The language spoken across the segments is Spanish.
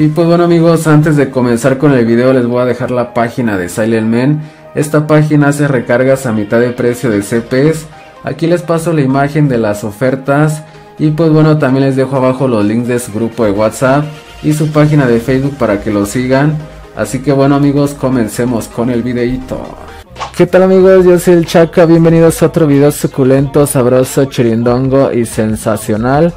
Y pues bueno amigos, antes de comenzar con el video les voy a dejar la página de Silent Man. Esta página hace recargas a mitad de precio de CPs. Aquí les paso la imagen de las ofertas. Y pues bueno, también les dejo abajo los links de su grupo de WhatsApp y su página de Facebook para que lo sigan. Así que bueno amigos, comencemos con el videito. ¿Qué tal amigos? Yo soy el Chaca, bienvenidos a otro video suculento, sabroso, chirindongo y sensacional.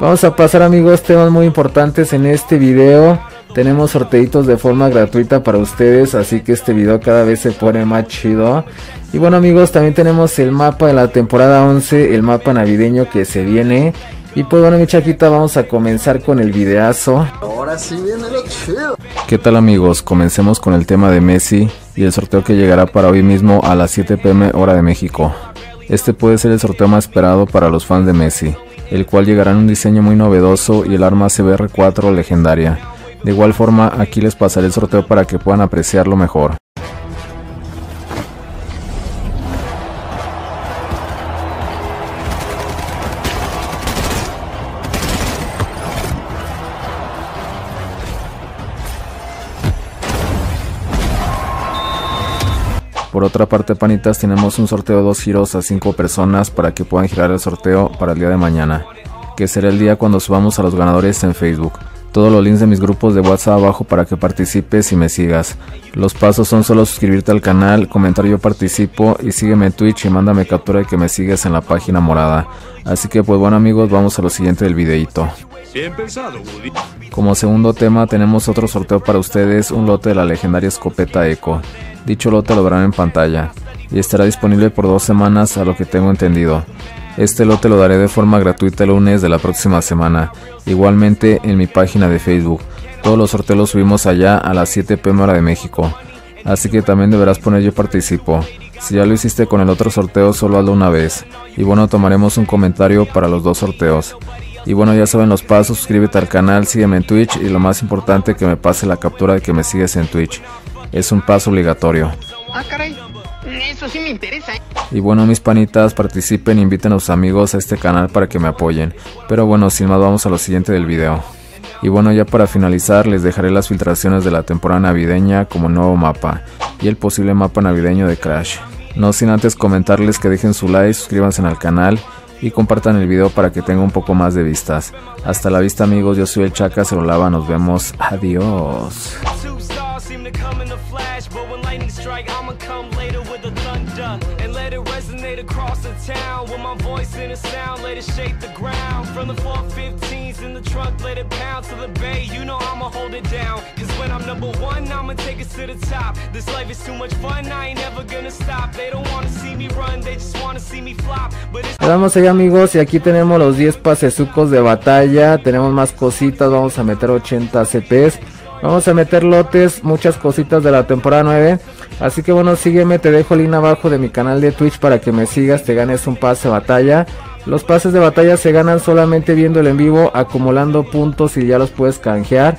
Vamos a pasar amigos temas muy importantes en este video. Tenemos sorteitos de forma gratuita para ustedes, así que este video cada vez se pone más chido. Y bueno amigos, también tenemos el mapa de la temporada 11, el mapa navideño que se viene. Y pues bueno mi chaquita, vamos a comenzar con el videazo. Ahora sí viene lo chido. ¿Qué tal amigos? Comencemos con el tema de Messi y el sorteo que llegará para hoy mismo a las 7 pm hora de México. Este puede ser el sorteo más esperado para los fans de Messi, el cual llegará en un diseño muy novedoso y el arma CBR4 legendaria. De igual forma, aquí les pasaré el sorteo para que puedan apreciarlo mejor. Por otra parte, panitas, tenemos un sorteo de dos giros a 5 personas para que puedan girar el sorteo para el día de mañana, que será el día cuando subamos a los ganadores en Facebook. Todos los links de mis grupos de WhatsApp abajo para que participes y me sigas. Los pasos son solo suscribirte al canal, comentar yo participo y sígueme en Twitch y mándame captura de que me sigas en la página morada. Así que pues bueno amigos, vamos a lo siguiente del videito. Como segundo tema tenemos otro sorteo para ustedes, un lote de la legendaria escopeta Eco. Dicho lote lo verán en pantalla y estará disponible por dos semanas a lo que tengo entendido. Este lote lo daré de forma gratuita el lunes de la próxima semana, igualmente en mi página de Facebook. Todos los sorteos los subimos allá a las 7 pm hora de México, así que también deberás poner yo participo. Si ya lo hiciste con el otro sorteo, solo hazlo una vez. Y bueno, tomaremos un comentario para los dos sorteos. Y bueno, ya saben los pasos, suscríbete al canal, sígueme en Twitch y lo más importante que me pase la captura de que me sigues en Twitch. Es un paso obligatorio. Ah, caray. ¿Eh? Y bueno, mis panitas, participen, inviten a sus amigos a este canal para que me apoyen. Pero bueno, sin más, vamos a lo siguiente del video. Y bueno, ya para finalizar, les dejaré las filtraciones de la temporada navideña como nuevo mapa y el posible mapa navideño de Crash. No sin antes comentarles que dejen su like, suscríbanse al canal y compartan el video para que tenga un poco más de vistas. Hasta la vista amigos, yo soy el Chaca, se lo nos vemos, adiós. Across the town with my voice in a sound, let it shake the ground. From the 415s in the trunk, let it pound to the bay. You know I'ma hold it down. Cause when I'm number one, I'ma take it to the top. This life is too much fun, I ain't never gonna stop. They don't wanna see me run, they just wanna see me flop. But it's... Vamos allá amigos y aquí tenemos los 10 pasesucos de batalla. Tenemos más cositas, vamos a meter 80 CPs. Vamos a meter lotes, muchas cositas de la temporada 9. Así que bueno, sígueme, te dejo el link abajo de mi canal de Twitch para que me sigas, te ganes un pase de batalla. Los pases de batalla se ganan solamente viendo el en vivo, acumulando puntos y ya los puedes canjear.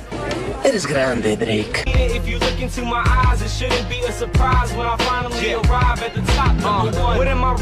Eres grande, Drake. into my eyes, it shouldn't be a surprise when I finally yeah.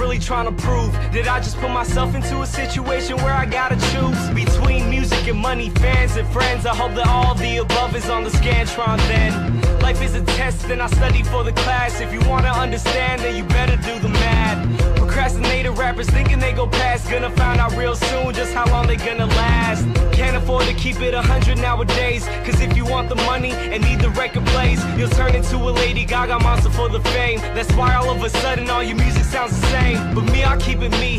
Really trying to prove? Did I just put myself into a situation where I gotta choose between music and money, fans and friends? I hope that all the above is on the scantron. Then life is a test, and I study for the class. If you wanna understand, then you better do the math. Procrastinator rappers thinking they go past, gonna find out real soon just how long they gonna last. Can't afford to keep it a hundred nowadays, cause if you want the money and need the record plays, You'll turn into a Lady Gaga monster for the fame. That's why all of a sudden all your music sounds the same. But me, I keep it me